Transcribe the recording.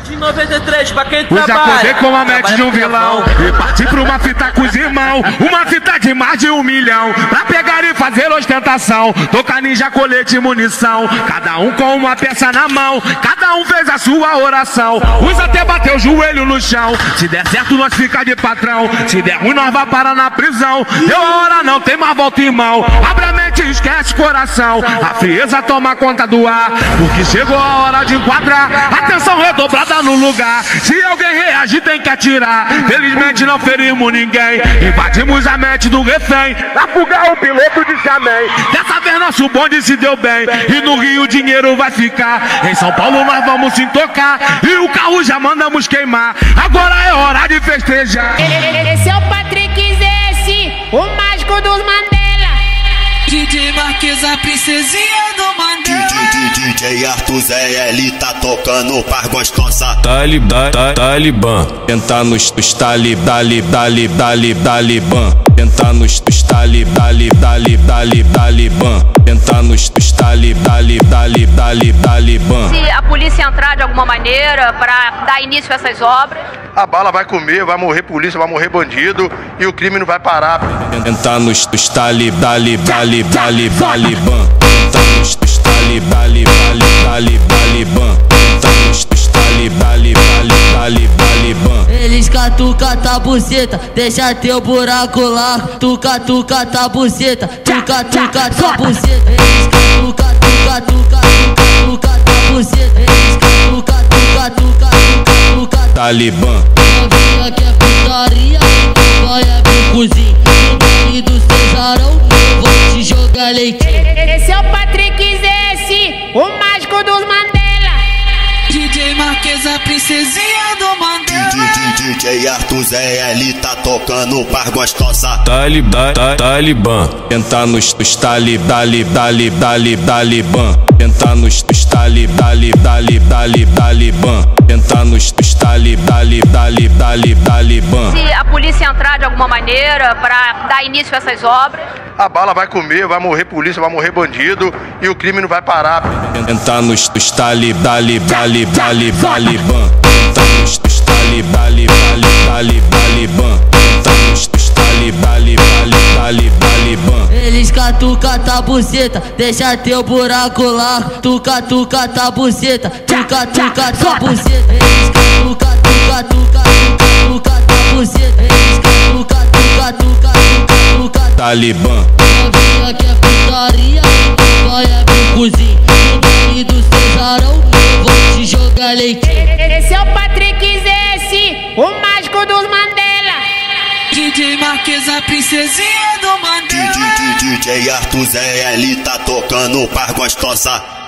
de 93 pra quem Usa trabalha. poder como a mente de um vilão. E partir pra uma fita com os irmãos Uma fita de mais de um milhão. Pra pegar e fazer ostentação. Tocar ninja, colete e munição. Cada um com uma peça na mão. Cada um fez a sua oração. Usa até bater o joelho no chão. Se der certo nós fica de patrão. Se der ruim nós vai parar na prisão. Deu a hora não tem mais volta irmão. Abre a mente e esquece coração. A frieza toma conta do ar Porque chegou a hora de enquadrar. Atenção redobrada no lugar. Se alguém reagir tem que atirar. Felizmente não ferimos ninguém. Invadimos a mente do refém. Na fuga o piloto disse amém Dessa vez nosso bonde se deu bem. E no Rio o dinheiro vai ficar. Em São Paulo nós vamos se tocar. E o carro já mandamos queimar. Agora é hora de festejar. Esse é o Patrick Zessi, o mágico dos Mandela. DJ Marquesa, princesinha do Mandela. DJ Arthur Zé, ele tá tocando par gostosa. Talibã, ta, Talibã. Tentar nos os talib, talib, talib, talib, talibã. Tentar nos os talib, talib, talib, talib, talibã. Tentar nos os talib, talib, talib, talib, talibã. Se a polícia entrar alguma maneira para dar início a essas obras, A bala vai comer, vai morrer polícia, vai morrer bandido e o crime não vai parar. Tentar nos os talib, talib, talib, talib, talibã. Eles catuca tá buceta, deixa teu buraco lá. Tuca, tuca tá buceta, tuca, tuca tá buceta. Eles catuca, tuca, tuca, tuca, tuca tá buceta. Eles catuca, tuca, tuca, tuca, tuca Talibã. Princesinha do Mandela. DJ Arthur Zé, ele tá tocando par gostosa. Talibã, ta, Talibã. Tentar nos os talib, talib, talib, talib, talibã. Tentar nos os talib, talib, talib, talib, talibã. Tentar nos os talib, talib, talib, talib, talibã. se a polícia entrar de alguma maneira para dar início a essas obras, A bala vai comer, vai morrer polícia, vai morrer bandido e o crime não vai parar. Tentar nos os talib, talib, talib, talib, talibã. Tentar nos os talib, talib, talib, talib, talibã. Tentar nos os talib, talib, talib, talib, talibã. Eles catuca tá buceta, deixa teu buraco lá. Tuca, tuca tá buceta, tuca, tuca tá buceta. Eles catuca, Talibã. Novinha que é putaria, vai. No do Cesarão, eu vou te jogar leitinho. Esse é o Patrick Zessi, o mágico dos Mandela. DJ Marquesa, princesinha do Mandela. DJ Arthur Zé, ele tá tocando par gostosa.